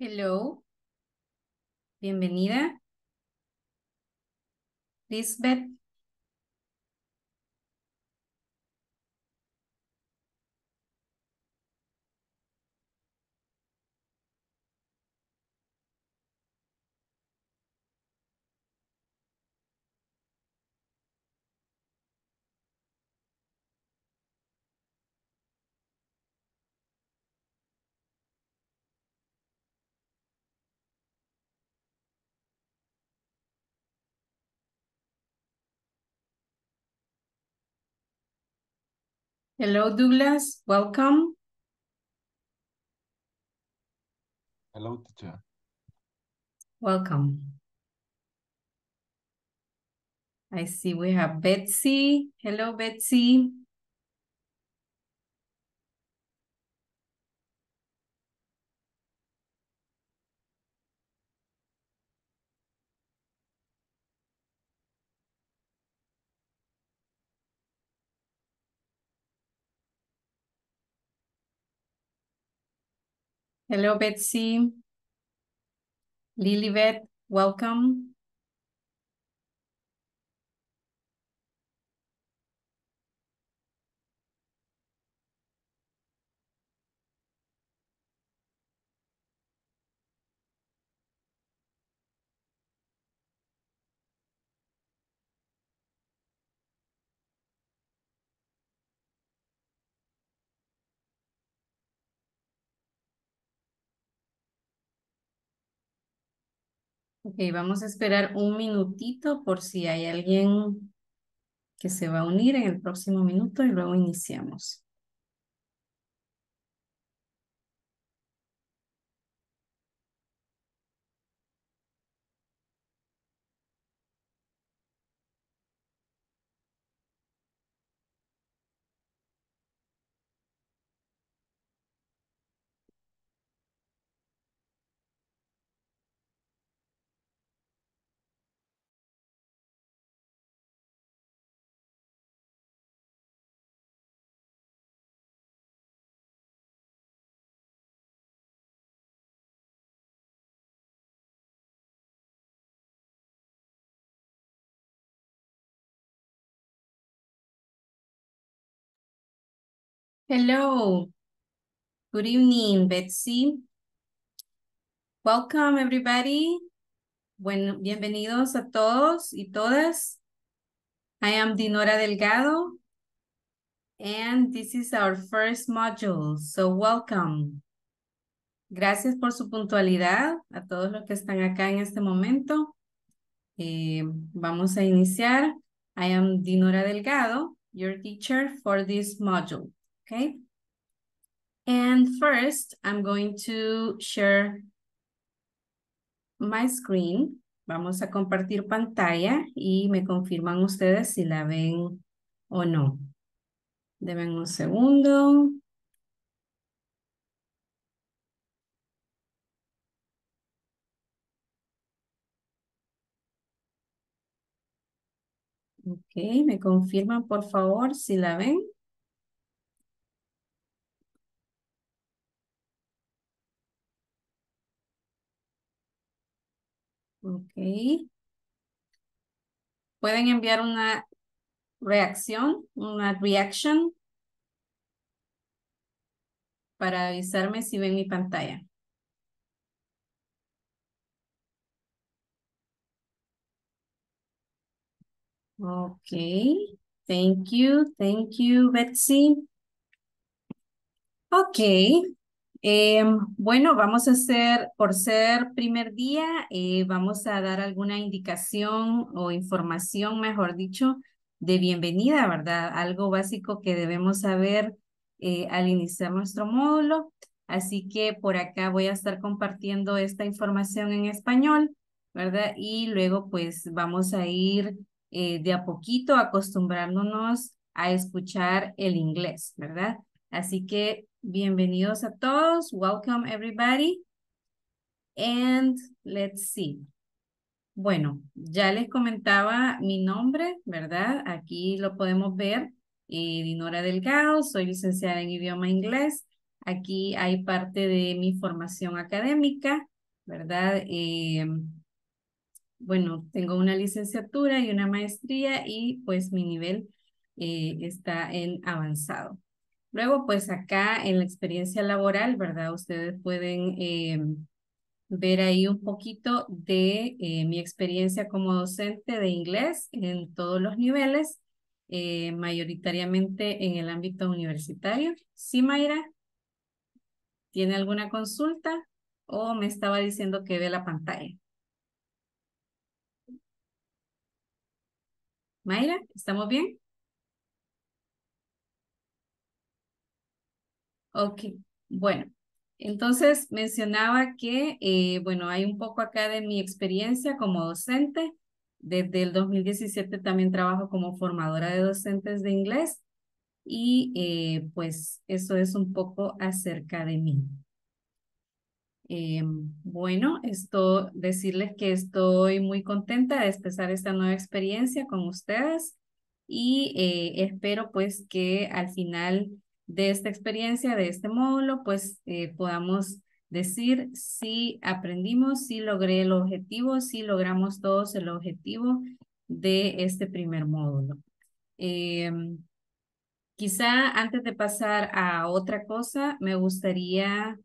Hello. Bienvenida. Lisbeth. Hello, Douglas. Welcome. Hello, teacher. Welcome. I see we have Betsy. Hello, Betsy. Hello, Betsy. Lilibet, welcome. Ok, vamos a esperar un minutito por si hay alguien que se va a unir en el próximo minuto y luego iniciamos. Hello. Good evening, Betsy. Welcome, everybody. Bueno, bienvenidos a todos y todas. I am Dinora Delgado, and this is our first module, so welcome. Gracias por su puntualidad a todos los que están acá en este momento. Eh, vamos a iniciar. I am Dinora Delgado, your teacher for this module. Okay. And first, I'm going to share my screen. Vamos a compartir pantalla y me confirman ustedes si la ven o no. Deben un segundo. Ok, me confirman por favor si la ven. Ok. Pueden enviar una reacción, una reaction para avisarme si ven mi pantalla. Ok, thank you, thank you, Betsy. Ok, em, bueno, vamos a hacer, por ser primer día, eh, vamos a dar alguna indicación o información, mejor dicho, de bienvenida, ¿verdad? Algo básico que debemos saber eh, al iniciar nuestro módulo. Así que por acá voy a estar compartiendo esta información en español, ¿verdad? Y luego pues vamos a ir eh, de a poquito acostumbrándonos a escuchar el inglés, ¿verdad? Así que bienvenidos a todos. Welcome everybody. And let's see. Bueno, ya les comentaba mi nombre, ¿verdad? Aquí lo podemos ver. Eh, Dinora Delgado, soy licenciada en idioma inglés. Aquí hay parte de mi formación académica. ¿verdad? Eh, bueno, tengo una licenciatura y una maestría y pues mi nivel eh, está en avanzado. Luego, pues acá en la experiencia laboral, ¿verdad? Ustedes pueden eh, ver ahí un poquito de eh, mi experiencia como docente de inglés en todos los niveles, mayoritariamente en el ámbito universitario. ¿Sí, Mayra? ¿Tiene alguna consulta? ¿O me estaba diciendo que ve la pantalla? Mayra, ¿estamos bien? Ok, bueno, entonces mencionaba que, eh, bueno, hay un poco acá de mi experiencia como docente. Desde el 2017 también trabajo como formadora de docentes de inglés y eh, pues eso es un poco acerca de mí. Eh, bueno, esto, decirles que estoy muy contenta de empezar esta nueva experiencia con ustedes y eh, espero pues que al final de esta experiencia, de este módulo, pues eh, podamos decir si aprendimos, si logré el objetivo, si logramos todos el objetivo de este primer módulo. quizá antes de pasar a otra cosa, me gustaría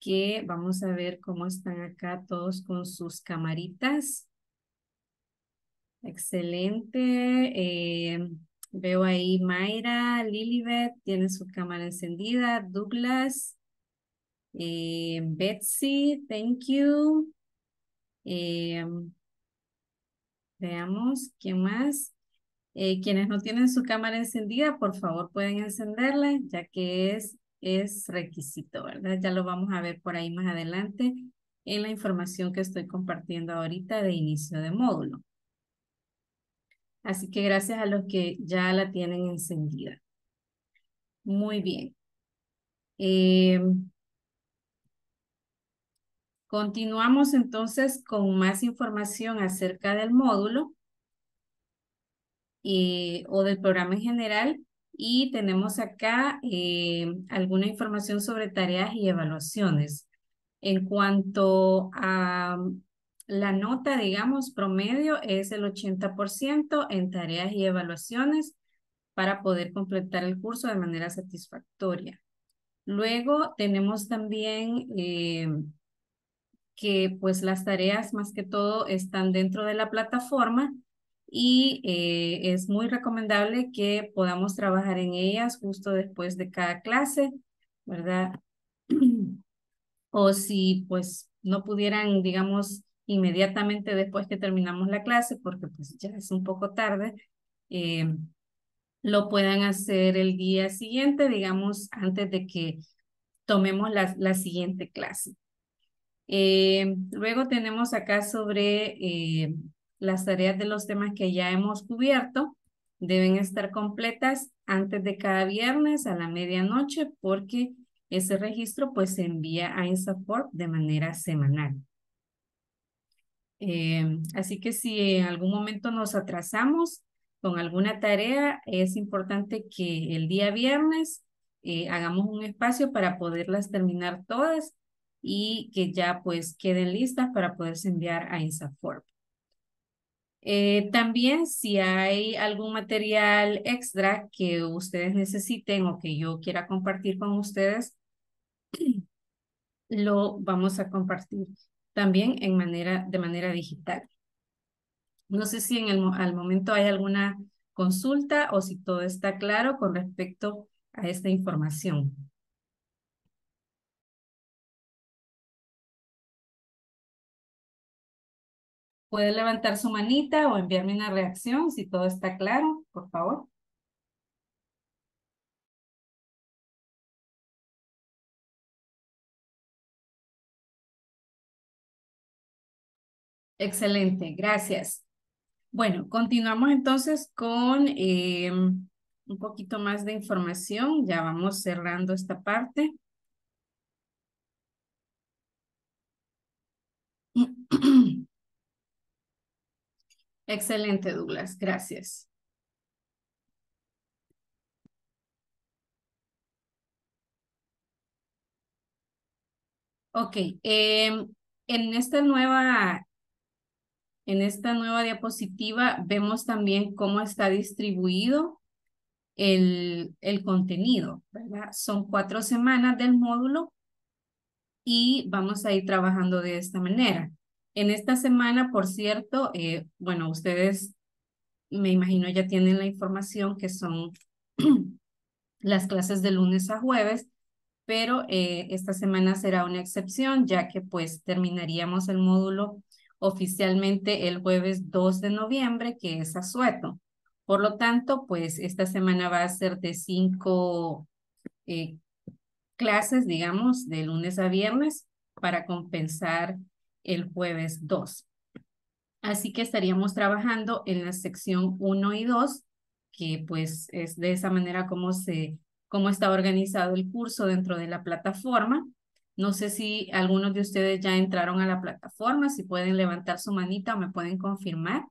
que vamos a ver cómo están acá todos con sus camaritas. Excelente. Eh, veo ahí Mayra, Lilibet, tiene su cámara encendida. Douglas, eh, Betsy, thank you. Eh, veamos, ¿quién más? quienes no tienen su cámara encendida, por favor pueden encenderla, ya que es es requisito, ¿verdad? Ya lo vamos a ver por ahí más adelante en la información que estoy compartiendo ahorita de inicio de módulo. Así que gracias a los que ya la tienen encendida. Muy bien. Em, continuamos entonces con más información acerca del módulo eh, o del programa en general y tenemos acá eh, alguna información sobre tareas y evaluaciones. En cuanto a la nota, digamos, promedio es el 80% en tareas y evaluaciones para poder completar el curso de manera satisfactoria. Luego tenemos también eh, que pues las tareas más que todo están dentro de la plataforma y eh, es muy recomendable que podamos trabajar en ellas justo después de cada clase, ¿verdad? o si pues no pudieran, digamos, inmediatamente después que terminamos la clase, porque pues ya es un poco tarde, eh, lo puedan hacer el día siguiente, digamos, antes de que tomemos la, la siguiente clase. Eh, luego tenemos acá sobre las tareas de los temas que ya hemos cubierto deben estar completas antes de cada viernes a la medianoche porque ese registro pues se envía a INSAFORP de manera semanal. Eh, así que si en algún momento nos atrasamos con alguna tarea, es importante que el día viernes eh, hagamos un espacio para poderlas terminar todas y que ya pues queden listas para poderse enviar a INSAFORP. Eh, también si hay algún material extra que ustedes necesiten o que yo quiera compartir con ustedes, lo vamos a compartir también en manera, de manera digital. No sé si en el al momento hay alguna consulta o si todo está claro con respecto a esta información. Puede levantar su manita o enviarme una reacción si todo está claro, por favor. Excelente, gracias. Bueno, continuamos entonces con eh, un poquito más de información. Ya vamos cerrando esta parte. Excelente, Douglas. Gracias. Ok. Em, en esta nueva, en esta nueva diapositiva vemos también cómo está distribuido el, el contenido, ¿verdad? Son cuatro semanas del módulo y vamos a ir trabajando de esta manera. En esta semana, por cierto, eh, bueno, ustedes me imagino ya tienen la información que son las clases de lunes a jueves, pero eh, esta semana será una excepción ya que pues terminaríamos el módulo oficialmente el jueves 2 de noviembre, que es asueto. Por lo tanto, pues esta semana va a ser de cinco eh, clases, digamos, de lunes a viernes para compensar el jueves 2. Así que estaríamos trabajando en la sección 1 y 2, que pues es de esa manera como, se, cómo está organizado el curso dentro de la plataforma. No sé si algunos de ustedes ya entraron a la plataforma, si pueden levantar su manita o me pueden confirmar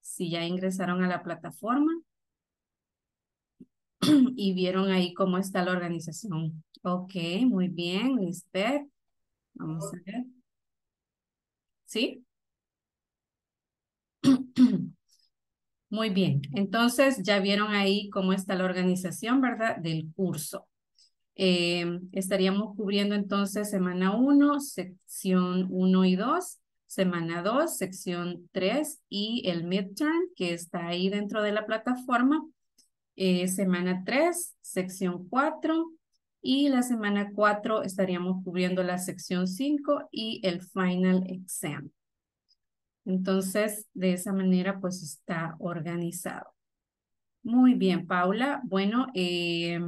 si ya ingresaron a la plataforma y vieron ahí cómo está la organización. Ok, muy bien, Lisbeth. Vamos a ver. ¿Sí? Muy bien, entonces ya vieron ahí cómo está la organización, ¿verdad? Del curso. Eh, estaríamos cubriendo entonces semana 1, sección 1 y 2, semana 2, sección 3 y el midterm que está ahí dentro de la plataforma, eh, semana 3, sección 4 y la semana 4 estaríamos cubriendo la sección 5 y el final exam. Entonces, de esa manera, pues está organizado. Muy bien, Paula. Bueno, eh,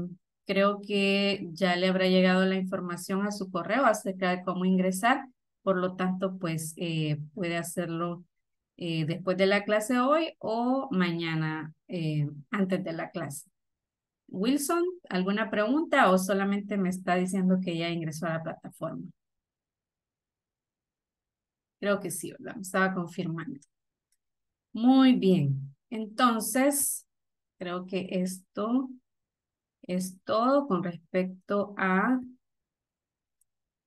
creo que ya le habrá llegado la información a su correo acerca de cómo ingresar. Por lo tanto, pues eh, puede hacerlo eh, después de la clase hoy o mañana antes de la clase. Wilson, ¿alguna pregunta o solamente me está diciendo que ya ingresó a la plataforma? Creo que sí, ¿verdad? Estaba confirmando. Muy bien. Entonces, creo que esto es todo con respecto a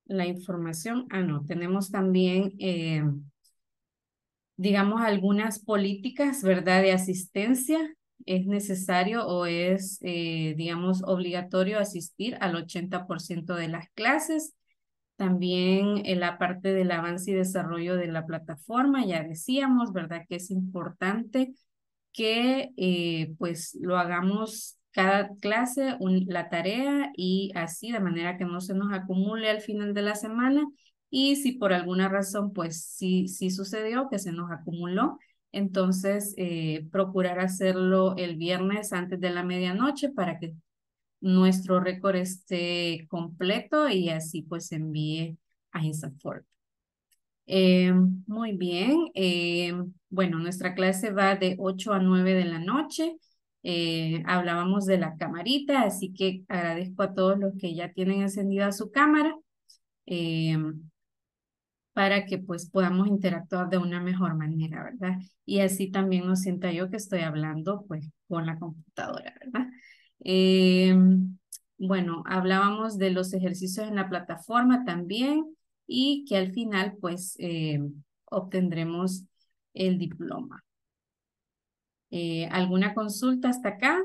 la información. Ah, no, tenemos también, eh, digamos, algunas políticas, ¿verdad? De asistencia. Es necesario o es, eh, digamos, obligatorio asistir al 80% de las clases. También en la parte del avance y desarrollo de la plataforma, ya decíamos, ¿verdad? Que es importante que eh, pues lo hagamos cada clase, la tarea y así de manera que no se nos acumule al final de la semana. Y si por alguna razón pues sí, sí sucedió que se nos acumuló, entonces eh, procurar hacerlo el viernes antes de la medianoche para que nuestro récord esté completo y así pues envíe a Instaford. Eh, muy bien. Eh, bueno, nuestra clase va de 8 a 9 de la noche. Eh, hablábamos de la camarita, así que agradezco a todos los que ya tienen encendida su cámara para que pues podamos interactuar de una mejor manera, ¿verdad? Y así también no sienta yo que estoy hablando pues con la computadora, ¿verdad? Eh, bueno, hablábamos de los ejercicios en la plataforma también y que al final pues eh, obtendremos el diploma. Eh, ¿Alguna consulta hasta acá?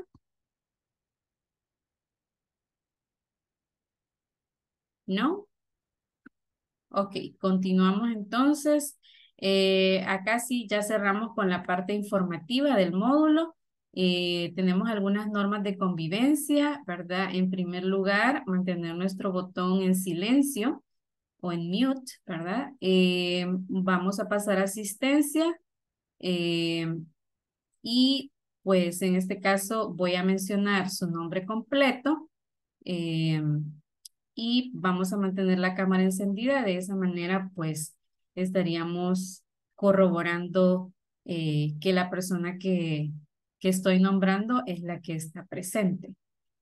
¿No? Ok, continuamos entonces. acá sí ya cerramos con la parte informativa del módulo. Eh, tenemos algunas normas de convivencia, ¿verdad? En primer lugar, mantener nuestro botón en silencio o en mute, ¿verdad? Eh, vamos a pasar a asistencia. Eh, y pues en este caso voy a mencionar su nombre completo. y vamos a mantener la cámara encendida. De esa manera, pues estaríamos corroborando que la persona que, que estoy nombrando es la que está presente.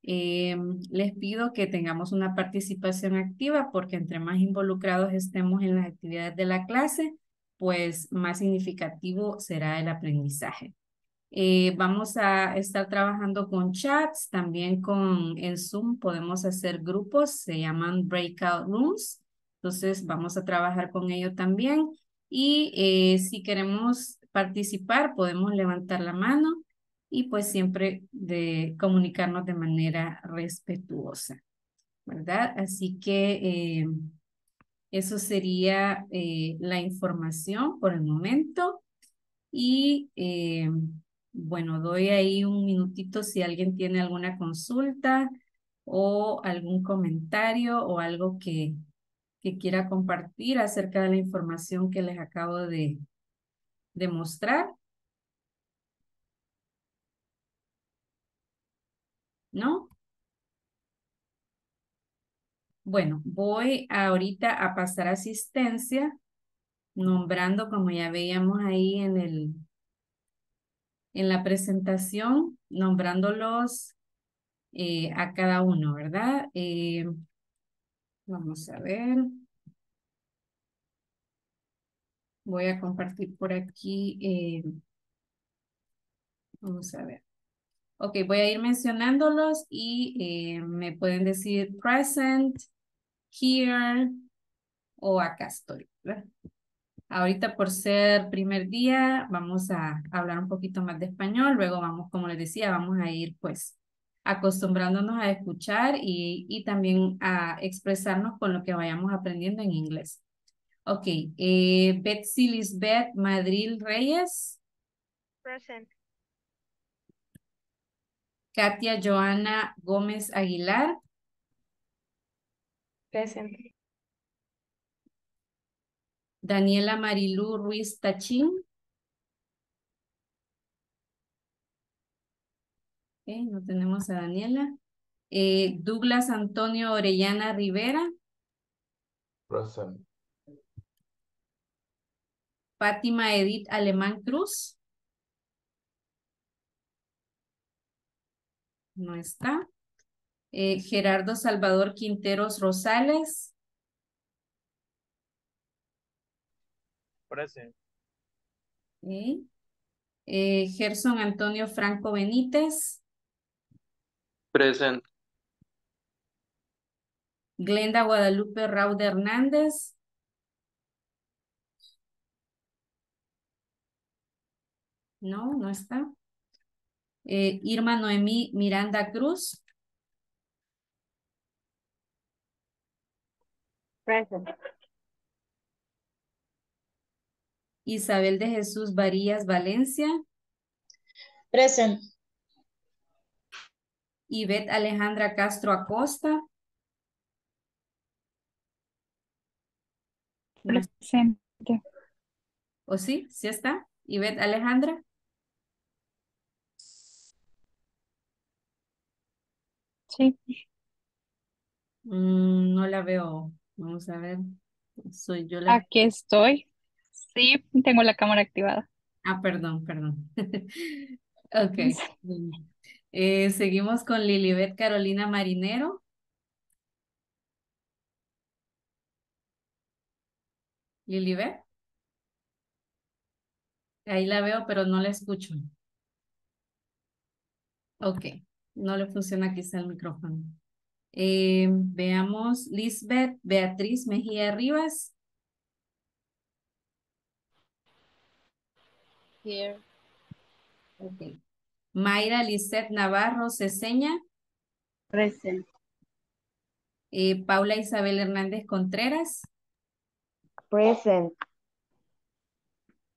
Eh, les pido que tengamos una participación activa porque entre más involucrados estemos en las actividades de la clase, pues más significativo será el aprendizaje. Eh, vamos a estar trabajando con chats, también con en Zoom podemos hacer grupos, se llaman breakout rooms. Entonces vamos a trabajar con ello también. Y eh, si queremos participar, podemos levantar la mano y pues siempre de comunicarnos de manera respetuosa, ¿verdad? Así que eh, eso sería eh, la información por el momento. Y bueno, doy ahí un minutito si alguien tiene alguna consulta o algún comentario o algo que, que quiera compartir acerca de la información que les acabo de, de mostrar. ¿No? Bueno, voy ahorita a pasar asistencia, nombrando, como ya veíamos ahí en el en la presentación, nombrándolos eh, a cada uno, ¿verdad? Eh, vamos a ver. Voy a compartir por aquí. Eh, vamos a ver. Ok, voy a ir mencionándolos y me pueden decir present, here o acá estoy. ¿verdad? Ahorita por ser primer día vamos a hablar un poquito más de español, luego vamos, como les decía, vamos a ir pues acostumbrándonos a escuchar y, y también a expresarnos con lo que vayamos aprendiendo en inglés. Ok, eh, Betsy Lisbeth Madril Reyes. Present. Katia Joana Gómez Aguilar. Present. Daniela Marilú Ruiz Tachín. Okay, no tenemos a Daniela. Eh, Douglas Antonio Orellana Rivera. Present. Fátima Edith Alemán Cruz. No está. Eh, Gerardo Salvador Quinteros Rosales. Present. Okay. Eh, Gerson Antonio Franco Benítez. Present. Glenda Guadalupe Rauda Hernández. No, no está. Eh, Irma Noemí Miranda Cruz. Present. Isabel de Jesús Varías Valencia. Present. Ivette Alejandra Castro Acosta. Presente. ¿O sí? ¿Sí está? Ivette Alejandra. Sí. Mm, no la veo. Vamos a ver. Soy yo la... Aquí estoy. Sí, tengo la cámara activada. Ah, perdón, perdón. Ok. Eh, seguimos con Lilibet Carolina Marinero. Lilibet. Ahí la veo, pero no la escucho. Ok. No le funciona quizá el micrófono. Eh, veamos Lisbeth Beatriz Mejía Rivas. Here. Ok. Mayra Lisette Navarro Ceseña. Present. Eh, Paula Isabel Hernández Contreras. Present.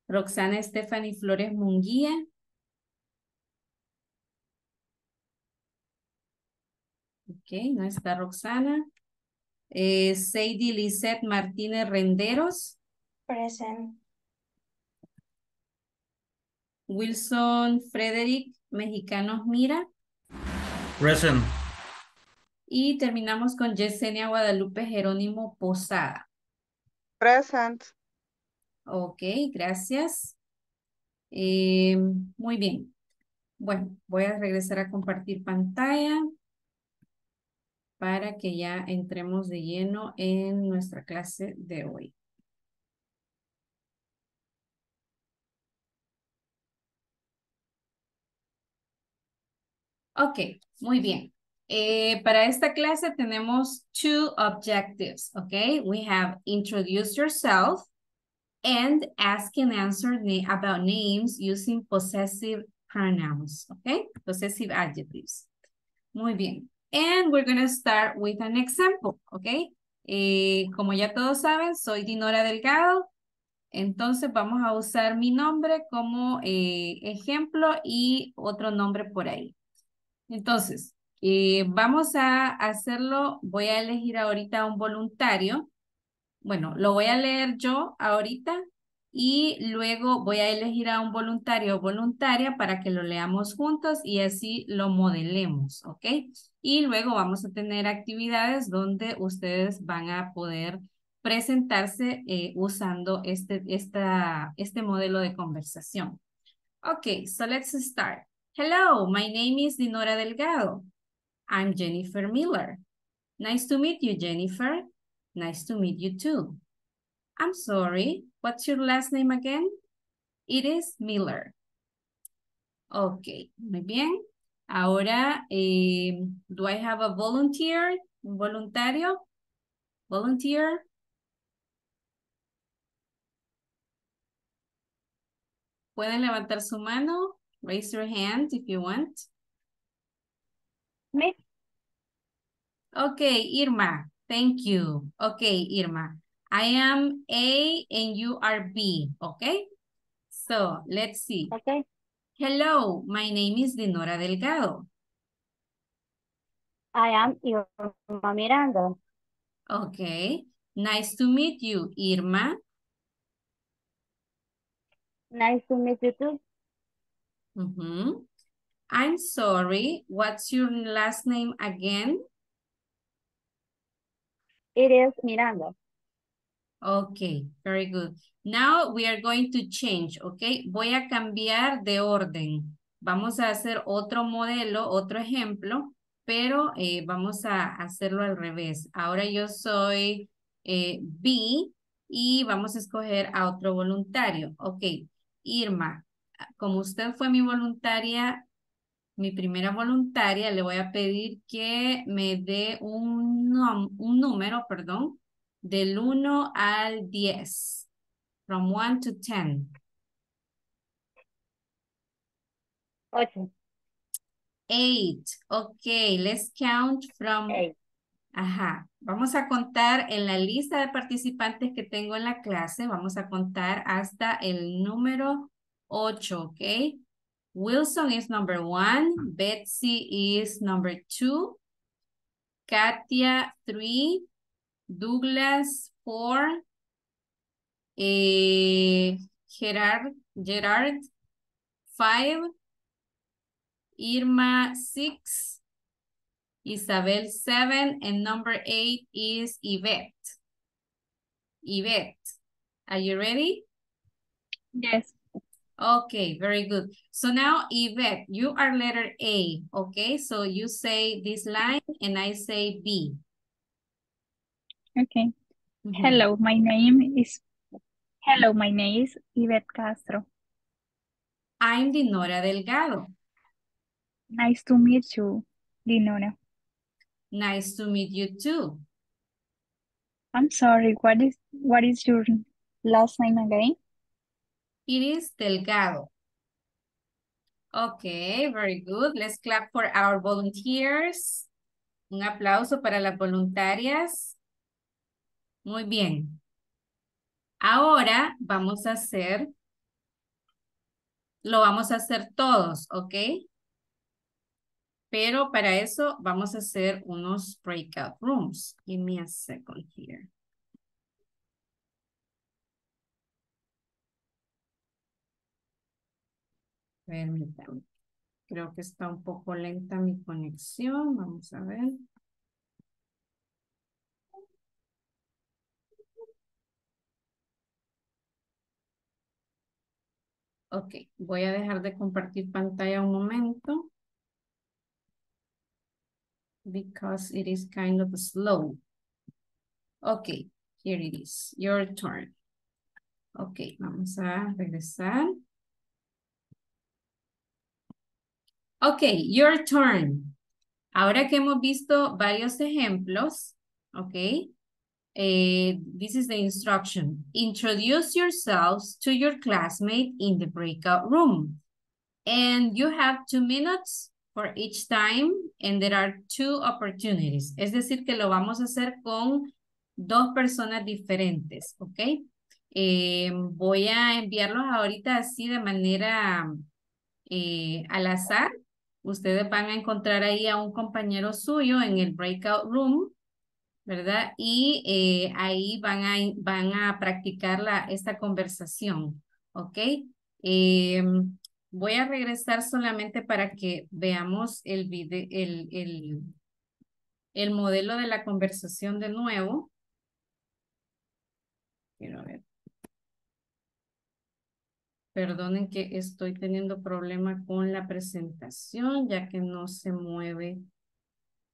Roxana Stephanie Flores Munguía. Ok, no está Roxana. Eh, Sadie Lisette Martínez Renderos. Present. Wilson Frederick Mexicanos Mira. Present. Y terminamos con Yesenia Guadalupe Jerónimo Posada. Present. Ok, gracias. Eh, muy bien. Bueno, voy a regresar a compartir pantalla para que ya entremos de lleno en nuestra clase de hoy. Ok, muy bien. Eh, para esta clase tenemos two objectives, okay? We have introduce yourself and ask and answer about names using possessive pronouns, okay? Possessive adjectives. Muy bien. And we're going to start with an example, okay? Eh, como ya todos saben, soy Dinora Delgado. Entonces vamos a usar mi nombre como eh, ejemplo y otro nombre por ahí. Entonces, eh, vamos a hacerlo, voy a elegir ahorita un voluntario. Bueno, lo voy a leer yo ahorita y luego voy a elegir a un voluntario o voluntaria para que lo leamos juntos y así lo modelemos, ¿ok? Y luego vamos a tener actividades donde ustedes van a poder presentarse eh, usando este, esta, este modelo de conversación. Ok, so let's start. Hello, my name is Dinora Delgado. I'm Jennifer Miller. Nice to meet you, Jennifer. Nice to meet you too. I'm sorry, what's your last name again? It is Miller. Ok, muy bien. Ahora, eh, do I have a volunteer? ¿Un voluntario? Volunteer? Pueden levantar su mano. Raise your hand if you want. Me. Okay, Irma. Thank you. Okay, Irma. I am A and you are B. Okay? So, let's see. Okay. Hello, my name is Dinora Delgado. I am Irma Miranda. Okay. Nice to meet you, Irma. Nice to meet you too. I'm sorry, what's your last name again? It is Miranda. Okay, very good. Now we are going to change, okay? Voy a cambiar de orden. Vamos a hacer otro modelo, otro ejemplo, pero eh, vamos a hacerlo al revés. Ahora yo soy eh, B y vamos a escoger a otro voluntario. Ok, Irma, como usted fue mi voluntaria, mi primera voluntaria, le voy a pedir que me dé un, un número, perdón, del 1 al 10. From 1 to 10. Ocho. 8. Okay, let's count from... Eight. Ajá. Vamos a contar en la lista de participantes que tengo en la clase. Vamos a contar hasta el número 8, ¿ok? Wilson is number 1. Betsy is number 2. Katia, 3. Douglas, 4. Eh, Gerard, Gerard, 5. Irma, 6. Isabel, 7. And number 8 is Yvette. Yvette, are you ready? Yes. Okay, very good. So now, Yvette, you are letter A, okay? So you say this line and I say B. Okay. Mhm. Hello, my name is Hello, my name is Yvette Castro. I'm Dinora Delgado. Nice to meet you, Dinora. Nice to meet you too. I'm sorry, what is what is your last name again? It is Delgado. Okay, very good. Let's clap for our volunteers. Un aplauso para las voluntarias. Muy bien. Ahora vamos a hacer, lo vamos a hacer todos, ¿ok? Pero para eso vamos a hacer unos breakout rooms. Give me a second here. Permítame. Creo que está un poco lenta mi conexión. Vamos a ver. Ok, voy a dejar de compartir pantalla un momento. Because it is kind of slow. Ok, here it is. Your turn. Ok, vamos a regresar. Ok, your turn. Ahora que hemos visto varios ejemplos, ¿ok? Eh, this is the instruction. Introduce yourselves to your classmate in the breakout room. And you have two minutes for each time and there are two opportunities. Es decir, que lo vamos a hacer con dos personas diferentes, ¿ok? Eh, voy a enviarlos ahorita así de manera eh, al azar. Ustedes van a encontrar ahí a un compañero suyo en el breakout room, ¿verdad? Y eh, ahí van a, van a practicar la, esta conversación, ¿ok? voy a regresar solamente para que veamos el, video, el, el, el modelo de la conversación de nuevo. Quiero ver. Perdonen que estoy teniendo problema con la presentación, ya que no se mueve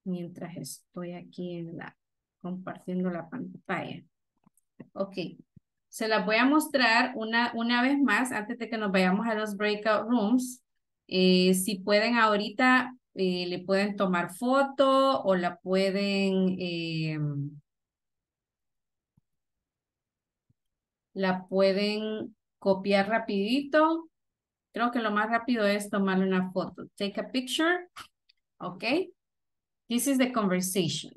mientras estoy aquí en la, compartiendo la pantalla. Ok. Se las voy a mostrar una, una vez más antes de que nos vayamos a los breakout rooms. Eh, si pueden ahorita, eh, le pueden tomar foto o la pueden... Eh, la pueden copiar rapidito. Creo que lo más rápido es tomarle una foto. Take a picture. Ok. This is the conversation.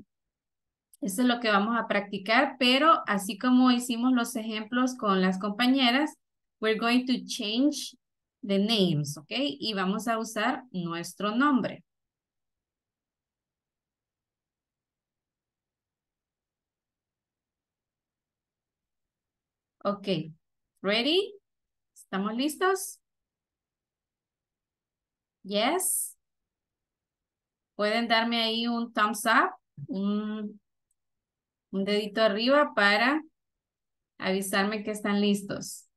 Eso es lo que vamos a practicar, pero así como hicimos los ejemplos con las compañeras, we're going to change the names, ¿ok? Y vamos a usar nuestro nombre. Ok, ready? ¿Estamos listos? Yes. Pueden darme ahí un thumbs up, un, un dedito arriba para avisarme que están listos.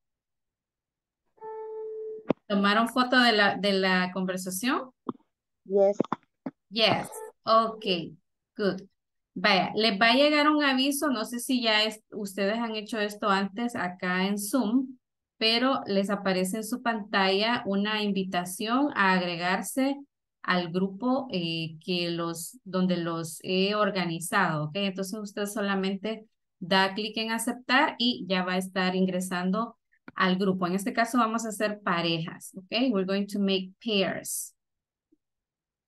¿Tomaron foto de la, de la conversación? Yes. Yes. Ok, good. Vaya, les va a llegar un aviso, no sé si ya es, ustedes han hecho esto antes acá en Zoom, pero les aparece en su pantalla una invitación a agregarse al grupo eh, que los, donde los he organizado, ¿ok? Entonces usted solamente da clic en aceptar y ya va a estar ingresando al grupo. En este caso vamos a hacer parejas, ¿ok? We're going to make pairs.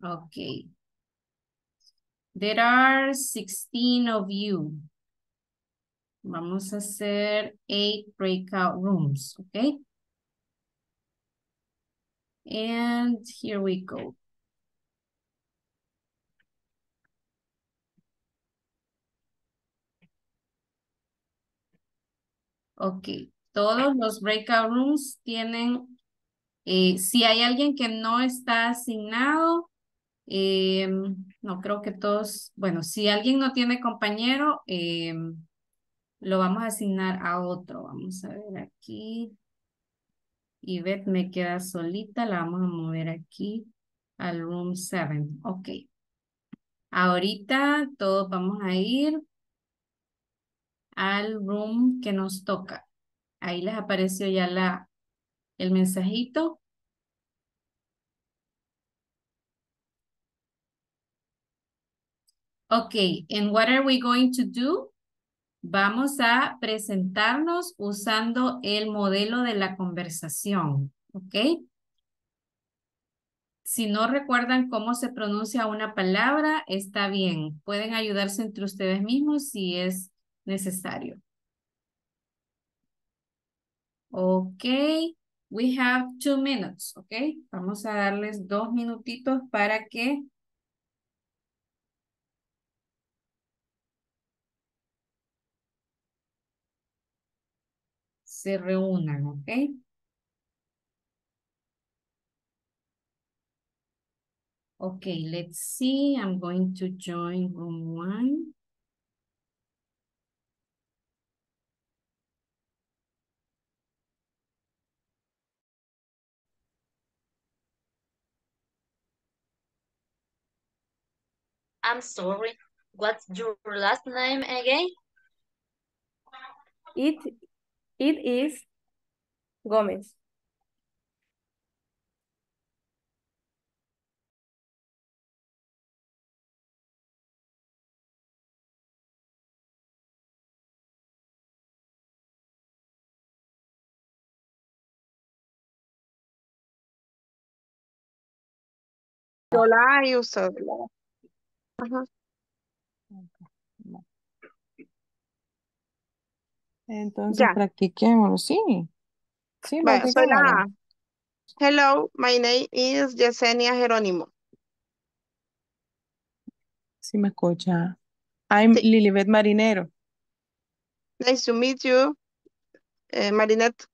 Ok. There are 16 of you. Vamos a hacer eight breakout rooms, okay? And here we go. Ok, todos los breakout rooms tienen, eh, si hay alguien que no está asignado, eh, no creo que todos, bueno, si alguien no tiene compañero, eh, lo vamos a asignar a otro. Vamos a ver aquí. Y Beth me queda solita, la vamos a mover aquí al room 7. Ok. Ahorita todos vamos a ir al room que nos toca. Ahí les apareció ya la, el mensajito. Ok, and what are we going to do? Vamos a presentarnos usando el modelo de la conversación, ¿ok? Si no recuerdan cómo se pronuncia una palabra, está bien. Pueden ayudarse entre ustedes mismos si es necesario. Ok, we have two minutes, ok? Vamos a darles dos minutitos para que se reúnan, ¿ok? Okay, let's see. I'm going to join room one. I'm sorry. What's your last name again? It it is Gomez. Hola, Yusuf. Ajá. Okay. Entonces Ya. practiquémoslo, sí. Sí, Vaya, soy la practiquémoslo. A. Hello, my name is Yesenia Jerónimo. Sí me escucha. I'm Sí. Lilibet Marinero. Nice to meet you, eh, Marinette.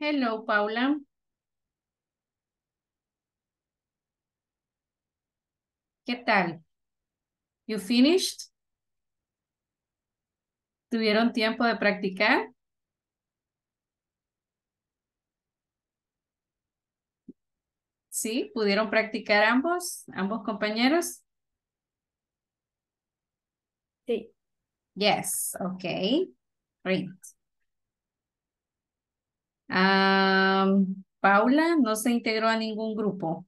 Hello, Paula. ¿Qué tal? You finished? ¿Tuvieron tiempo de practicar? ¿Sí? ¿Pudieron practicar ambos, ambos compañeros? Sí. Yes, okay. Great. Am, Paula no se integró a ningún grupo.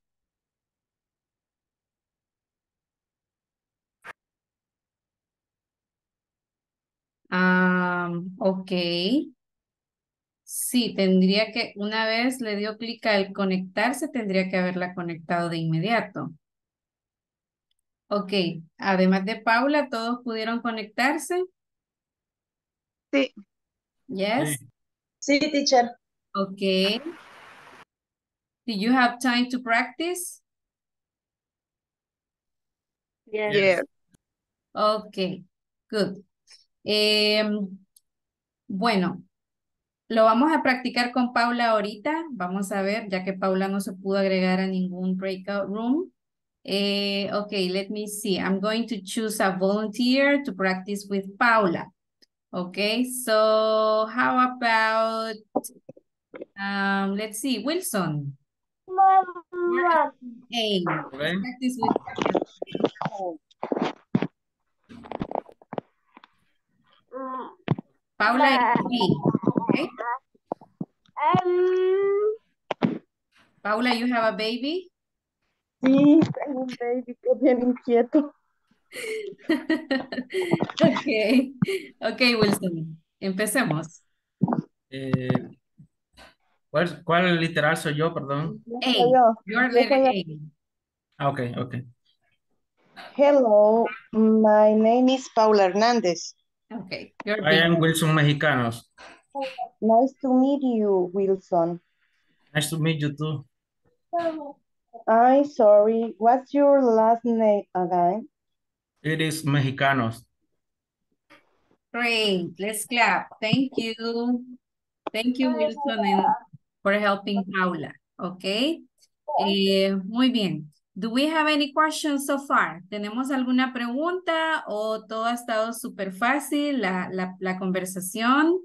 Am, ok. Sí, tendría que, una vez le dio clic al conectarse, tendría que haberla conectado de inmediato. Ok, además de Paula, ¿todos pudieron conectarse? Sí. Yes, Sí. Sí, teacher. Okay. Did you have time to practice? Yes. Yes. Ok, good. Em, bueno, lo vamos a practicar con Paula ahorita. Vamos a ver, ya que Paula no se pudo agregar a ningún breakout room. Eh, ok, let me see. I'm going to choose a volunteer to practice with Paula. Okay, so how about, um, let's see, Wilson. Hey, Okay. practice with Paula is me, okay? Paula, you have a baby? Sí, tengo un baby que es bien inquieto. Okay, okay, Wilson, empecemos. Eh, ¿cuál, cuál literal soy yo, perdón? A, yo. your letter A. Ah, ok, ok. Hello, my name is Paula Hernandez. Okay, your I am. Wilson Mexicanos. Nice to meet you, Wilson. Nice to meet you too. I'm sorry, what's your last name again? It is Mexicanos. Great, let's clap. Thank you. Thank you, Wilson, and for helping Paula. Okay. Eh, muy bien. Do we have any questions so far? ¿Tenemos alguna pregunta o todo ha estado súper fácil la, la, la conversación?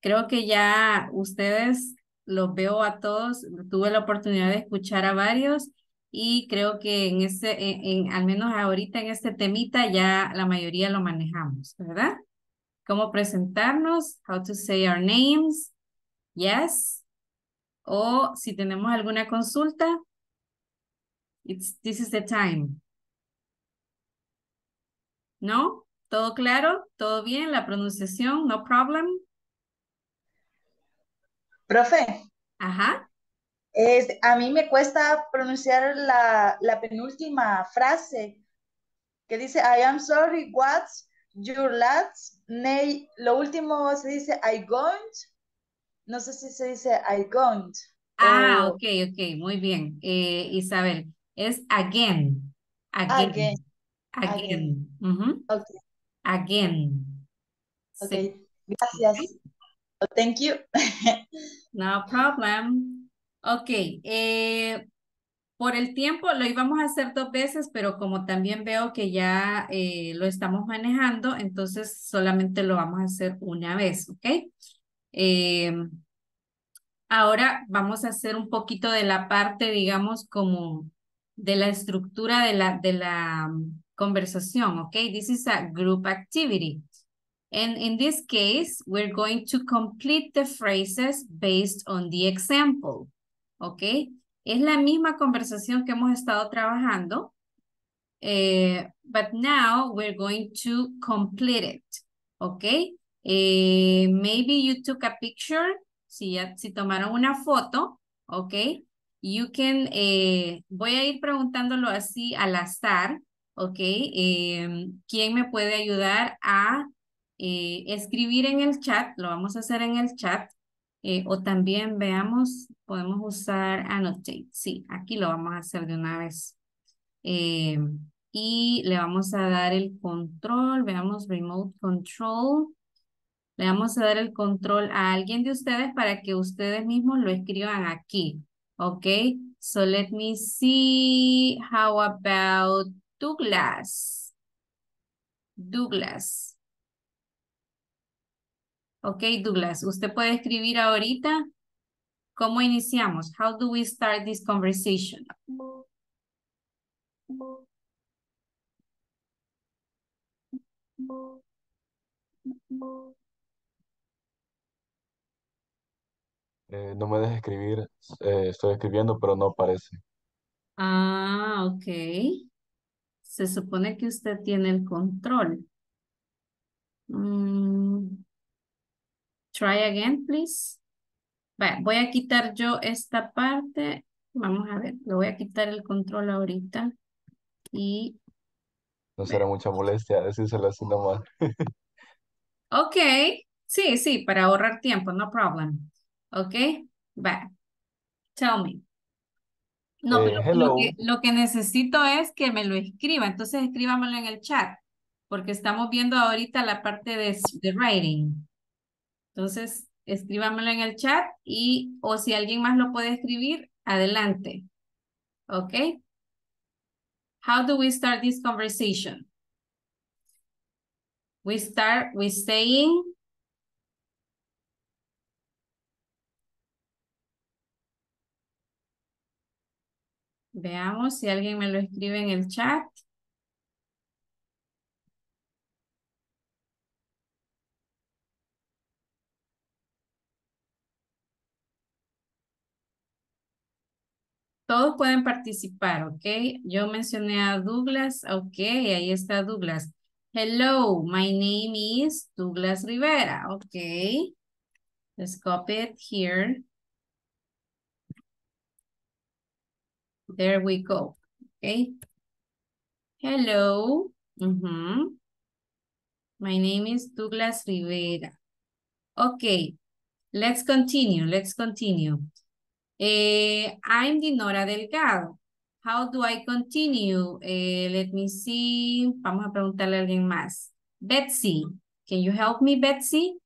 Creo que ya ustedes los veo a todos, tuve la oportunidad de escuchar a varios y creo que en ese, en, en- al menos ahorita en este temita ya la mayoría lo manejamos, ¿verdad? Cómo presentarnos, how to say our names, yes. O si tenemos alguna consulta, it's, this is the time. ¿No? ¿Todo claro? ¿Todo bien? ¿La pronunciación? ¿No problem? Profe, Ajá. es, a mí me cuesta pronunciar la, la penúltima frase que dice I am sorry, what's your last name? Lo último se dice I going. No sé si se dice I going. Ah, o ok, ok, muy bien. Eh, Isabel, es again. Again. again. Again. Ujú. Ok, Again. ok. Sí. Gracias. Oh, thank you. No problem. Ok, eh, por el tiempo lo íbamos a hacer dos veces, pero como también veo que ya eh, lo estamos manejando, entonces solamente lo vamos a hacer una vez, ¿ok? Eh, ahora vamos a hacer un poquito de la parte, digamos, como de la estructura de la, de la um, conversación, ¿ok? This is a group activity. And in this case, we're going to complete the phrases based on the example. ¿Ok? Es la misma conversación que hemos estado trabajando. eh, but now we're going to complete it. ¿Ok? Eh, maybe you took a picture. Si, ya, si tomaron una foto. ¿Ok? You can, eh, voy a ir preguntándolo así al azar. ¿Ok? Em, ¿Quién me puede ayudar a eh, escribir en el chat, lo vamos a hacer en el chat, o también veamos, podemos usar Annotate, sí, aquí lo vamos a hacer de una vez. Eh, y le vamos a dar el control, veamos Remote Control, le vamos a dar el control a alguien de ustedes para que ustedes mismos lo escriban aquí, ¿ok? So let me see, how about Douglas? Douglas. Ok, Douglas, usted puede escribir ahorita. ¿Cómo iniciamos? How do we start this conversation? Eh, no me deja escribir. eh, estoy escribiendo, pero no aparece. Ah, ok. Se supone que usted tiene el control. Mm, Try again, please. Voy a quitar yo esta parte. Vamos a ver, le voy a quitar el control ahorita. Y, No será mucha molestia decírselo así nomás. ok. Sí, sí, para ahorrar tiempo, no problem. Ok, va. Tell me. No, Eh, pero lo que, lo que necesito es que me lo escriba. Entonces escríbamelo en el chat. Porque estamos viendo ahorita la parte de, de writing. Entonces, escríbamelo en el chat y, o si alguien más lo puede escribir, adelante. ¿Ok? How do we start this conversation? We start with saying, veamos si alguien me lo escribe en el chat. Todos pueden participar, ¿ok? Yo mencioné a Douglas, ok, ahí está Douglas. Hello, my name is Douglas Rivera, ok. Let's copy it here. There we go, okay. Hello, mhm. My name is Douglas Rivera. Okay, let's continue, let's continue. Eh, I'm Dinora Delgado. How do I continue? Eh, let me see. Vamos a preguntarle a alguien más. Betsy, can you help me, Betsy?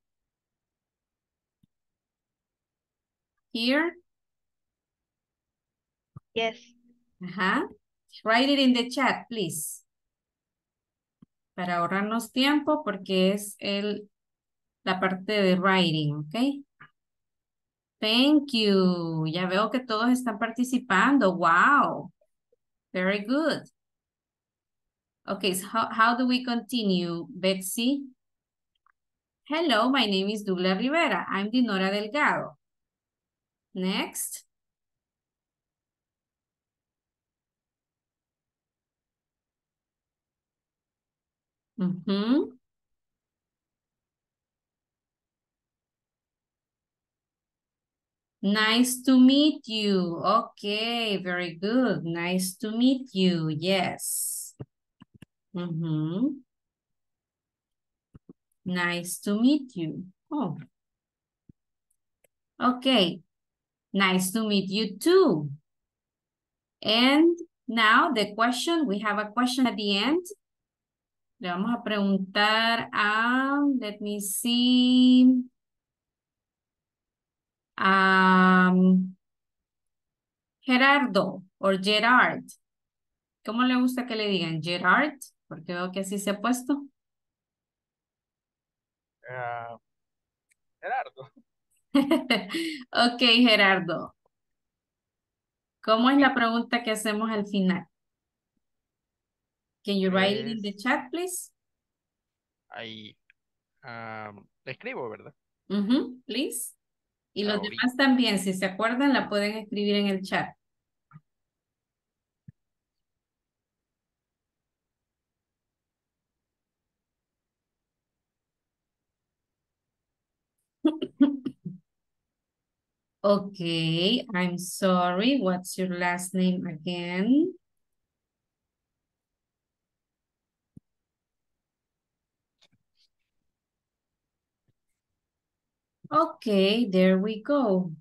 Here? Yes. Ajá. Write it in the chat, please. Para ahorrarnos tiempo porque es el, la parte de writing, ¿ok? Thank you. Ya veo que todos están participando. Wow. Very good. Okay, so how, how do we continue, Betsy? Hello, my name is Douglas Rivera. I'm Dinora Delgado. Next. Mhm. Nice to meet you. Okay, very good. Nice to meet you. Yes. Mm-hmm. Nice to meet you. Oh. Okay. Nice to meet you too. And now the question, we have a question at the end. Le vamos a preguntar a, let me see. Um, Gerardo o Gerard. ¿Cómo le gusta que le digan? Gerard, porque veo que así se ha puesto. Ah, Gerardo. Ok, Gerardo. ¿Cómo es la pregunta que hacemos al final? Can you write it in the Es chat, please? ahí. ah, le escribo, ¿verdad? Ujú, please. Y los Ahorita. demás también, si se acuerdan, la pueden escribir en el chat. Okay, I'm sorry. What's your last name again? Okay, there we go.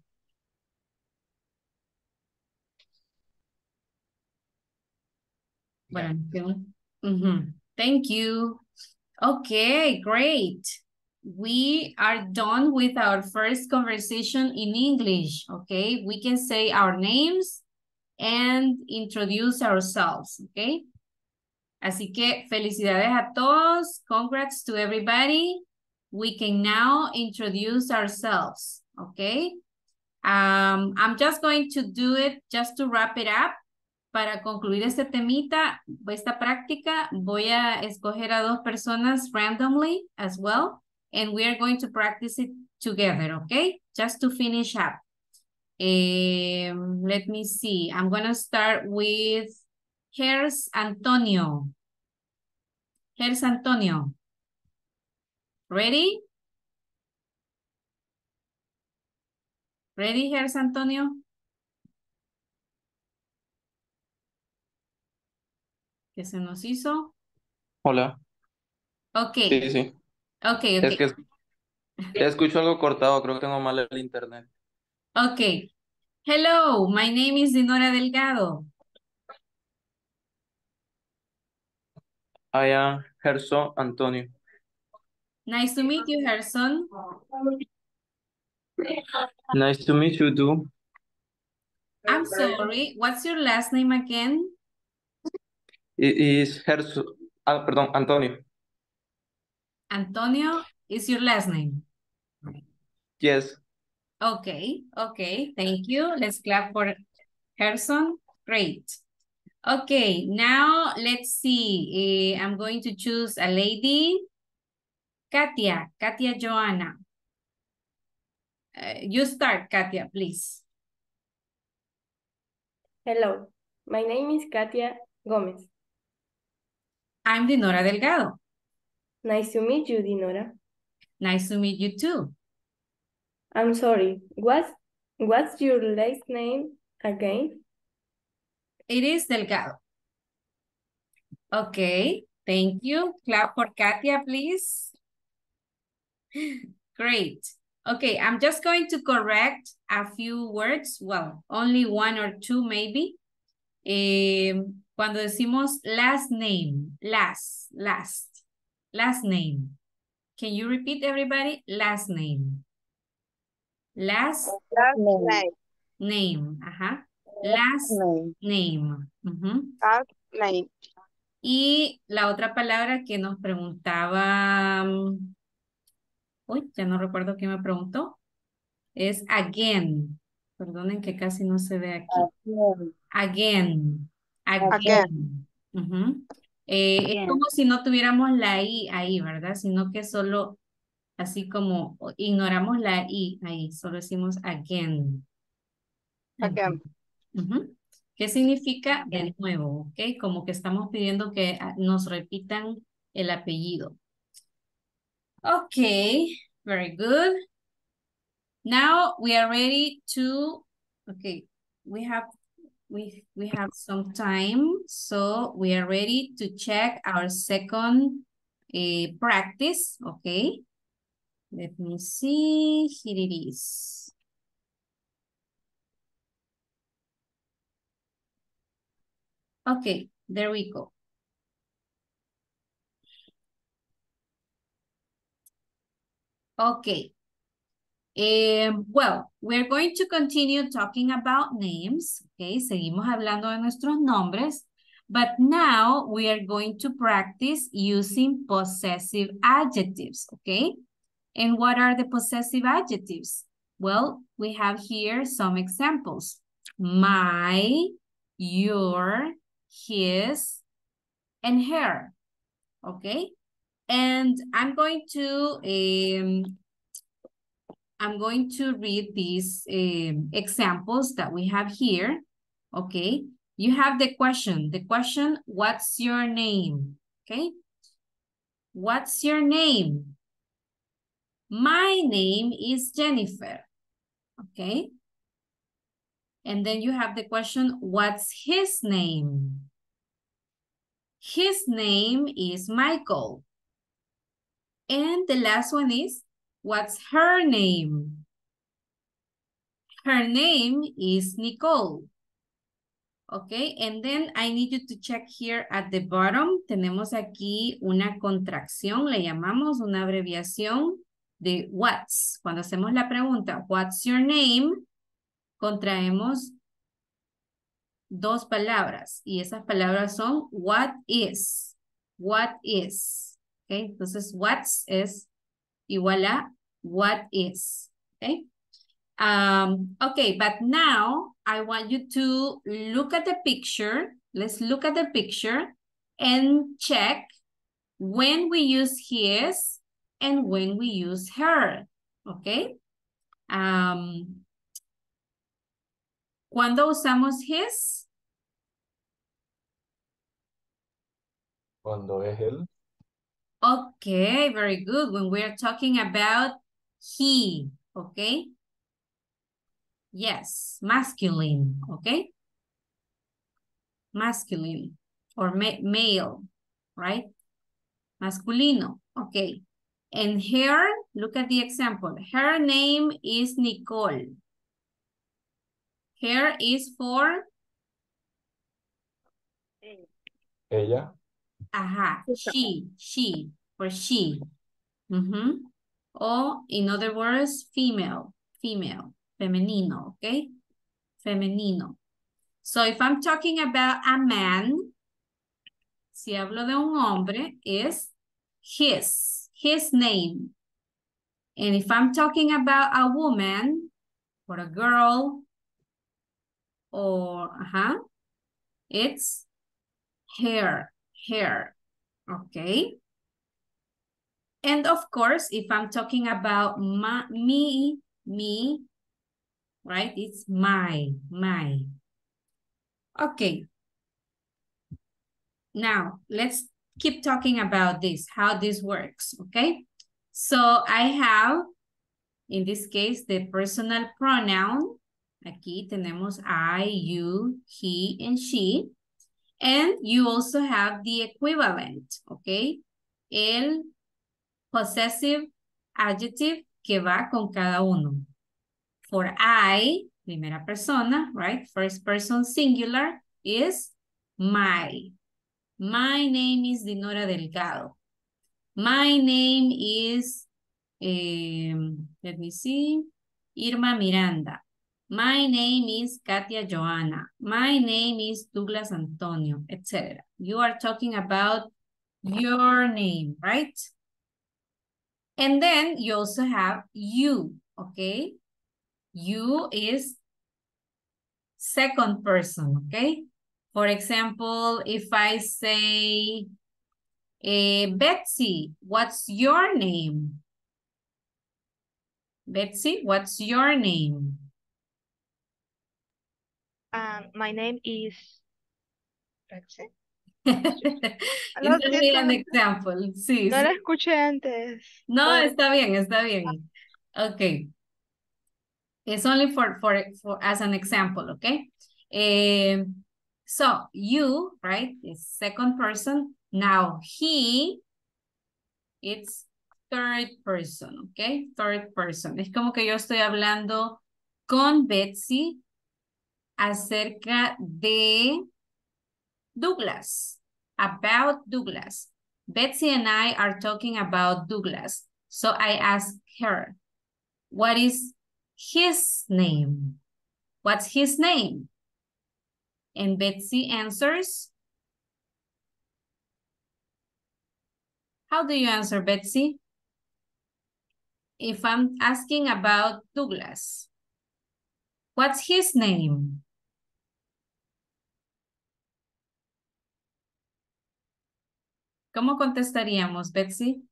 Ya. Bueno, quedó- ujú. Thank you. Okay, great. We are done with our first conversation in English, okay? We can say our names and introduce ourselves, okay? Así que felicidades a todos. Congrats to everybody. We can now introduce ourselves, okay? Um, I'm just going to do it just to wrap it up. Para concluir este temita, esta práctica, voy a escoger a dos personas randomly as well. And we are going to practice it together, okay? Just to finish up. Um, let me see. I'm going to start with Here's Antonio. Here's Antonio. Ready? Ready, Here's Antonio? ¿Qué se nos hizo? Hola, Ok, sí, sí. ok, Es ok. que es- escucho algo cortado, creo que tengo mal el internet. Ok. Hello, my name is Dinora Delgado. I am Gerson Antonio. Nice to meet you, Gerson. Nice to meet you too. I'm sorry, what's your last name again? It is Gerson, ah, perdón, Antonio. Antonio is your last name. Yes. Okay, okay, thank you. Let's clap for Gerson. Great. Okay, now let's see. Eh, I'm going to choose a lady. Katia, Katia Joanna. Uh, you start, Katia, please. Hello, my name is Katia Gomez. I'm Dinora Delgado. Nice to meet you, Dinora. Nice to meet you too. I'm sorry, what's, what's your last name again? It is Delgado. Okay, thank you. Clap for Katia, please. Great. Okay, I'm just going to correct a few words. Well, only one or two maybe. Em, cuando decimos last name, last, last, last name. Can you repeat everybody? Last name. Last Last name. name. Ajá. Last name. name. Ujú. Last name. Y la otra palabra que nos preguntaba, mm, uy, ya no recuerdo quién me preguntó, es again. Perdonen que casi no se ve aquí. Again. Again. Again. Eh, es como si no tuviéramos la I ahí, ¿verdad? Sino que solo así como ignoramos la I ahí, solo decimos again. Again. Ujú. ¿Qué significa de nuevo? ¿Ok? Como que estamos pidiendo que ah, nos repitan el apellido. Ok, very good. Now we are ready to, okay, we have, we, we have some time, so we are ready to check our second eh, practice, okay? Let me see, here it is. Okay, there we go. Okay. Um, well, we're going to continue talking about names. Okay, seguimos hablando de nuestros nombres. But now we are going to practice using possessive adjectives. Okay. And what are the possessive adjectives? Well, we have here some examples. My, your, his, and her. Okay. And I'm going to um, I'm going to read these um, examples that we have here. Okay. You have the question. The question, what's your name? Okay. What's your name? My name is Jennifer. Okay. And then you have the question, what's his name? His name is Michael. And the last one is, what's her name? Her name is Nicole. Okay, and then I need you to check here at the bottom. Tenemos aquí una contracción, le llamamos una abreviación de what's. Cuando hacemos la pregunta, what's your name? Contraemos dos palabras y esas palabras son what is, what is. Okay, entonces what's es igual a what is. Okay. Um, okay, but now I want you to look at the picture. Let's look at the picture and check when we use his and when we use her. Okay. Um, ¿Cuándo usamos his? Cuando es él, Okay, very good. When we're talking about he, okay? Yes, masculine, okay? Masculine or ma male, right? Masculino, okay. And her, look at the example. Her name is Nicole. Her is for, ella, aha, she, she, for she. Mm -hmm. O, in other words, female, female, femenino, okay? Femenino. So if I'm talking about a man, si hablo de un hombre, is his, his name. And if I'm talking about a woman, or a girl, or, uh-huh, it's her, her, okay? And of course, if I'm talking about my, me, me, right? It's my, my. Okay. Now, let's keep talking about this, how this works, okay? So I have, in this case, the personal pronoun. Aquí tenemos I, you, he, and she. And you also have the equivalent, okay? El possessive adjective que va con cada uno. For I, primera persona, right? First person singular is my. My name is Dinora Delgado. My name is, um, let me see, Irma Miranda. My name is Katia Joanna. My name is Douglas Antonio, etc. You are talking about your name, right? And then you also have you, okay? You is second person, okay? For example, if I say, eh, Betsy, what's your name? Betsy, what's your name? Um, my name is Lo only an example. Sí, no sí. la escuché antes. No, está bien, está bien. Okay. It's only for, for, for as an example, okay? Eh, so, you, right, is second person. Now, he, it's third person, okay? Third person. Es como que yo estoy hablando con Betsy acerca de Douglas, about Douglas. Betsy and I are talking about Douglas. So I ask her, what is his name? What's his name? And Betsy answers. How do you answer, Betsy? If I'm asking about Douglas, what's his name? ¿Cómo contestaríamos, Betsy?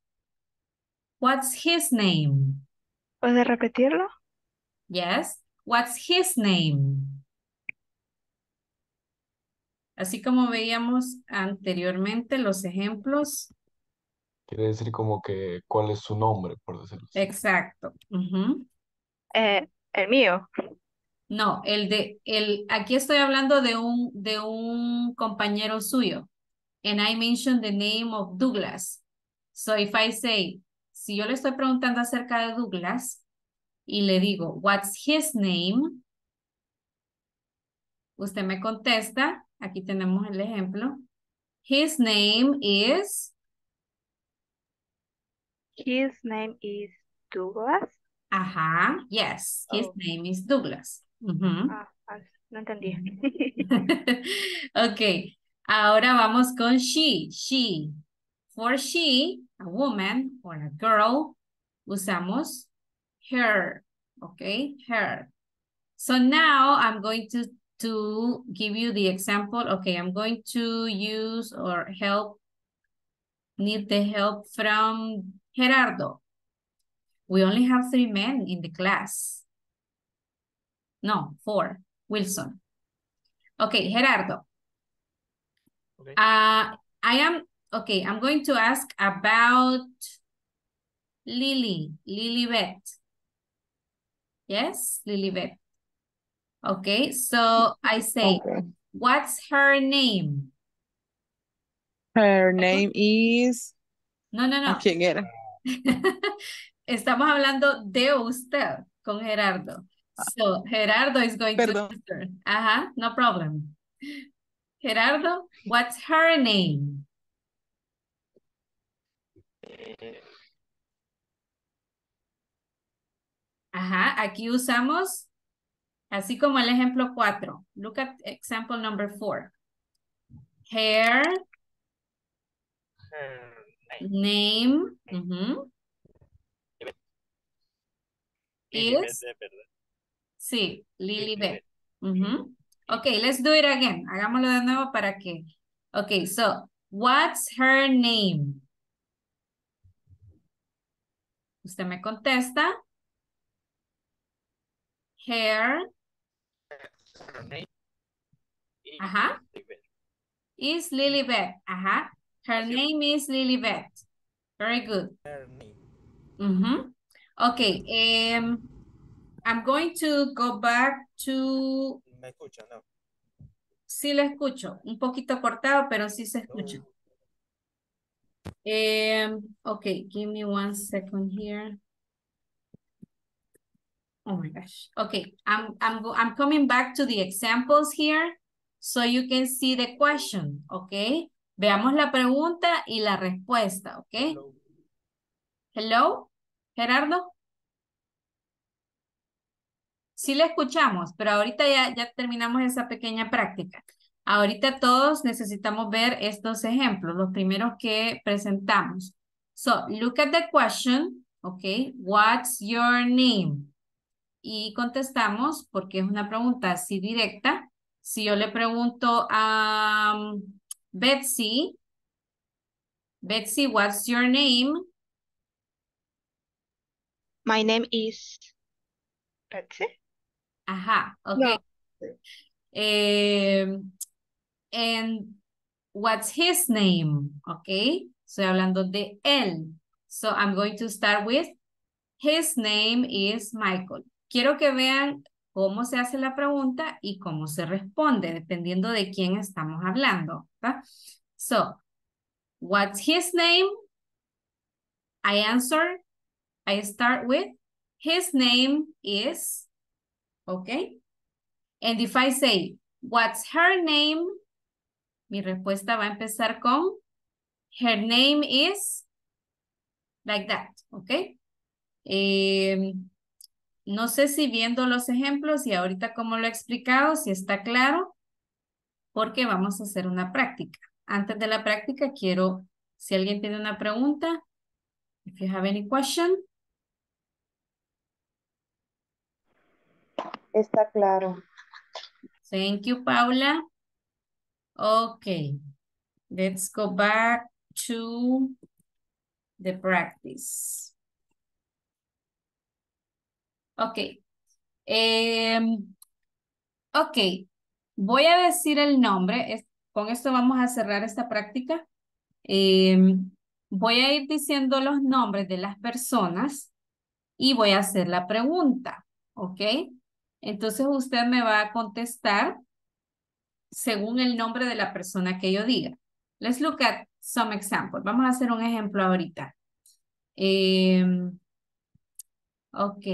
What's his name? ¿Puede repetirlo? Yes. What's his name? Así como veíamos anteriormente los ejemplos. Quiere decir como que cuál es su nombre, por decirlo así. Exacto. Eh, el mío. No, el de, el, aquí estoy hablando de un, de un compañero suyo. And I mentioned the name of Douglas. So if I say, si yo le estoy preguntando acerca de Douglas y le digo, what's his name? Usted me contesta, aquí tenemos el ejemplo. His name is, His name is Douglas. ajá, yes, his Oh. name is Douglas. Ujú. Ah, ah, no entendí. ok, ahora vamos con she, she. For she, a woman or a girl, usamos her, okay, her. So now I'm going to, to give you the example. Okay, I'm going to use or help, need the help from Gerardo. We only have three men in the class. No, four. Wilson. Okay, Gerardo. Okay. Uh, I am, okay, I'm going to ask about Lily, Lilibet. Yes, Lilibet. Okay, so I say, Okay. what's her name? Her name is. No, no, ¿A no. quién era? Estamos hablando de usted con Gerardo. So, Gerardo is going to answer. Ajá, no problem. Gerardo, what's her name? Ajá, aquí usamos, así como el ejemplo 4. Look at example number 4. Her Her name is, sí. Lilibet. Ujú. Okay, let's do it again. Hagámoslo de nuevo para que. Okay, so, what's her name? Usted me contesta. Her Her name is Ajá. Lilibet. is Lilibet. Ajá. Her name is Lilibet. Very good. Her name. Okay, um, I'm going to go back to, ¿Me escucha? No. sí le escucho, un poquito cortado, pero sí se escucha. Um, okay, give me one second here. Oh my gosh. Okay, I'm I'm I'm coming back to the examples here so you can see the question, okay? Veamos la pregunta y la respuesta, okay? Hello. Hello, Gerardo? Sí le escuchamos, pero ahorita ya, ya terminamos esa pequeña práctica. Ahorita todos necesitamos ver estos ejemplos, los primeros que presentamos. So, look at the question, okay? What's your name? Y contestamos, porque es una pregunta así directa. Si yo le pregunto a Betsy, Betsy, what's your name? My name is Betsy. Ajá, okay. Um, and what's his name? Okay, estoy hablando de él. So I'm going to start with his name is Michael. Quiero que vean cómo se hace la pregunta y cómo se responde, dependiendo de quién estamos hablando. ¿verdad? So, what's his name? I answer, I start with, his name is, okay? And if I say, what's her name? Mi respuesta va a empezar con, her name is, like that, okay? Eh, no sé si viendo los ejemplos y ahorita como lo he explicado, si está claro, porque vamos a hacer una práctica. Antes de la práctica quiero, si alguien tiene una pregunta, if you have any question. Está claro. Thank you, Paula. Okay, let's go back to the practice. Ok. Em, ok. Voy a decir el nombre. Con esto vamos a cerrar esta práctica. Em, voy a ir diciendo los nombres de las personas y voy a hacer la pregunta. ¿Ok? Entonces usted me va a contestar según el nombre de la persona que yo diga. Let's look at some examples. Vamos a hacer un ejemplo ahorita. Em, ok.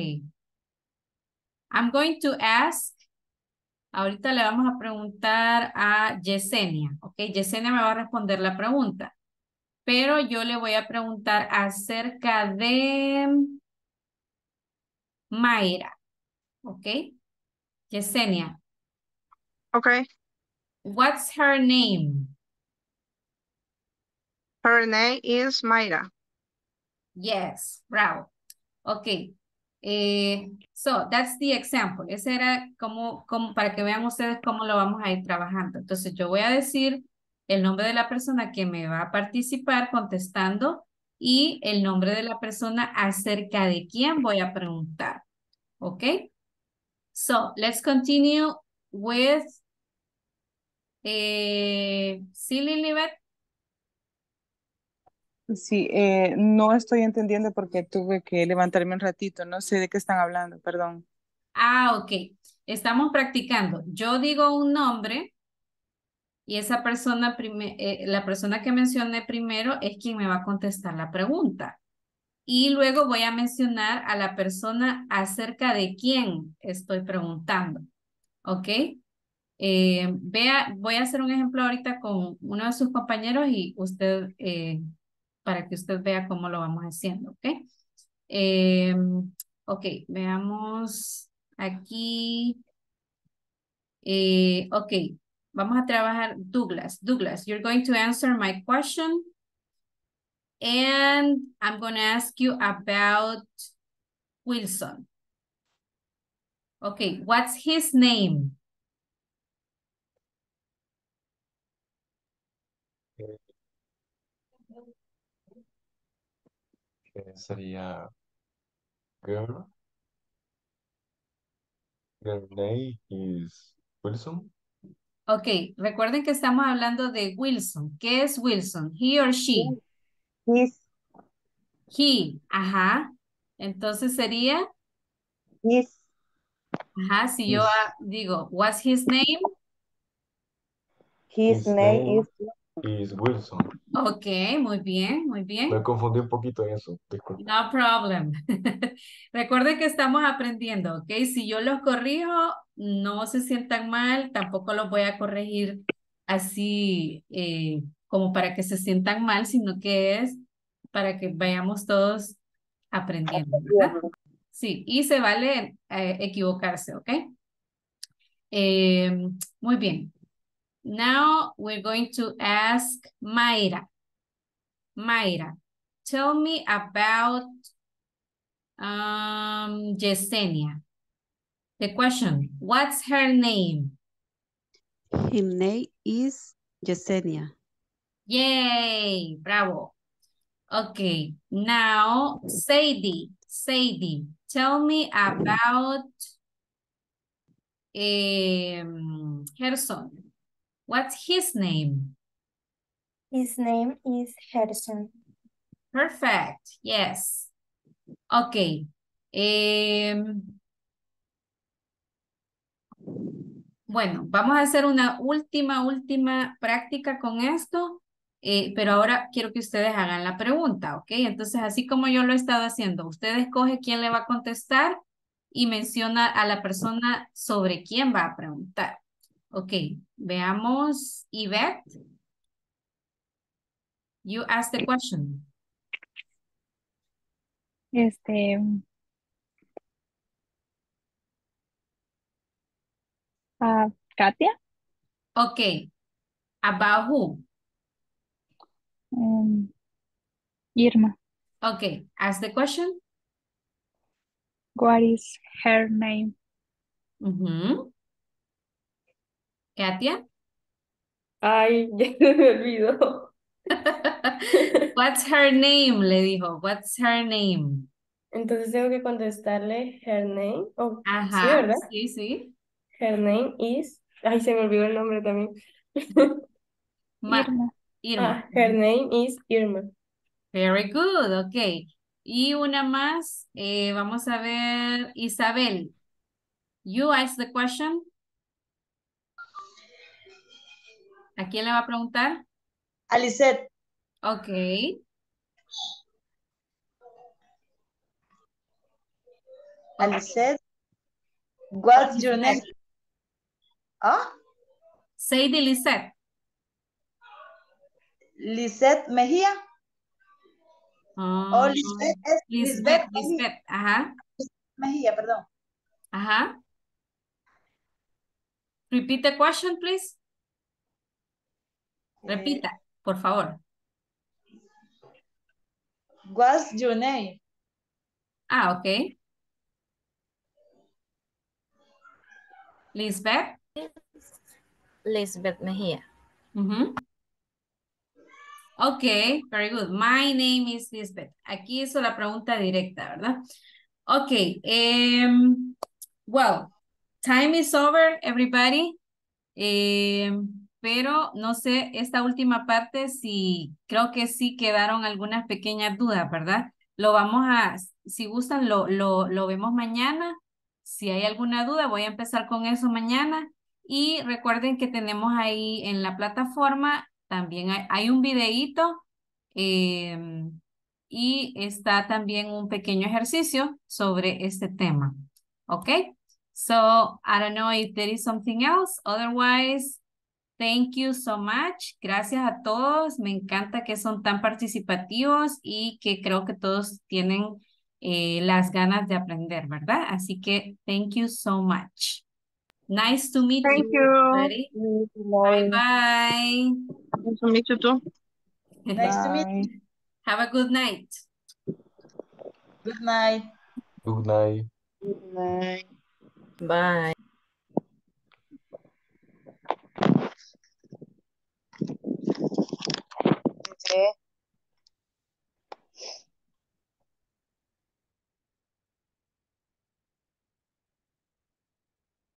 I'm going to ask, ahorita le vamos a preguntar a Yesenia, ¿ok? Yesenia me va a responder la pregunta, pero yo le voy a preguntar acerca de Mayra, ¿ok? Yesenia, Okay. what's her name? Her name is Mayra. Yes, bravo. Ok. Eh, so, that's the example. Ese era como, como, para que vean ustedes cómo lo vamos a ir trabajando. Entonces, yo voy a decir el nombre de la persona que me va a participar contestando y el nombre de la persona acerca de quién voy a preguntar. ¿Ok? So, let's continue with eh, sí, Lilibet. Sí, eh, no estoy entendiendo porque tuve que levantarme un ratito. No sé de qué están hablando, perdón. Ah, ok. Estamos practicando. Yo digo un nombre y esa persona, prime- eh, la persona que mencioné primero es quien me va a contestar la pregunta. Y luego voy a mencionar a la persona acerca de quién estoy preguntando. ¿Ok? Eh, vea, voy a hacer un ejemplo ahorita con uno de sus compañeros y usted, eh, para que usted vea cómo lo vamos haciendo. ¿Ok? Eh, ok, veamos aquí. Eh, ok, vamos a trabajar Douglas. Douglas, you're going to answer my question. And I'm going to ask you about Wilson. Okay, what's his name? Sería girl. Girl name is Wilson. Ok, recuerden que estamos hablando de Wilson. ¿Qué es Wilson? He or she? His, He, ajá. Entonces sería, his, ajá, si yo His. ah, digo, what's his name? his His name name is is Wilson. Ok, muy bien, muy bien. Me confundí un poquito en eso, disculpe. No problem. Recuerden que estamos aprendiendo, ¿ok? Si yo los corrijo, no se sientan mal, tampoco los voy a corregir así eh, como para que se sientan mal, sino que es para que vayamos todos aprendiendo, ¿verdad? Sí, y se vale eh, equivocarse, ¿ok? Eh, muy bien. Now we're going to ask Mayra. Mayra, tell me about um, Yesenia. The question, what's her name? His name is Yesenia. Yay, bravo. Okay, now Sadie, Sadie, tell me about um, Gerson. What's his name? His name is Harrison. Perfect, yes. Okay. em, bueno, vamos a hacer una última, última práctica con esto, eh, pero ahora quiero que ustedes hagan la pregunta, ¿ok? Entonces, así como yo lo he estado haciendo, usted escoge quién le va a contestar y menciona a la persona sobre quién va a preguntar. Ok, veamos, Yvette. You ask the question. Este. ah, Katia. Okay. About who? Um, Irma. Okay. Ask the question. What is her name? Katia. Ay, ya se me olvidó. What's her name? Le dijo. What's her name? Entonces tengo que contestarle her name. Oh, sí, Ajá. ¿verdad? Sí, sí. Her name is. Ay, se me olvidó el nombre también. Ma- Irma. Irma. Ah, her name is Irma. Very good. Okay. Y una más. eh, vamos a ver. Isabel. You ask the question. ¿A quién le va a preguntar? Alicet, Okay. Okay. Alicet, what's your name? ¿Ah? Sadie Lisette. Lisette Mejía. Ah, Oh, Lisbeth, es Lisbeth, Lisbeth Mejía. Lisbeth. Ajá. Mejía, perdón. Ajá. Repeat the question, please. Repita, por favor. What's your name? Ah, ok. Lisbeth. Lisbeth Mejía. Ujú. Ok, very good. My name is Lisbeth. Aquí hizo la pregunta directa, ¿verdad? Ok, em, well, time is over, everybody. Em, pero no sé, esta última parte, sí, creo que sí quedaron algunas pequeñas dudas, ¿verdad? Lo vamos a, si gustan, lo, lo, lo vemos mañana. Si hay alguna duda, voy a empezar con eso mañana. Y recuerden que tenemos ahí en la plataforma, también hay, un videíto em, y está también un pequeño ejercicio sobre este tema. ¿Ok? So, I don't know if there is something else. Otherwise, thank you so much. Gracias a todos. Me encanta que son tan participativos y que creo que todos tienen eh, las ganas de aprender, ¿verdad? Así que thank you so much. Nice to meet Thank you, you. Bye bye. Nice to meet you too. Nice to meet you. Have a good night. Good night. Good night. Good night. Bye. Okay.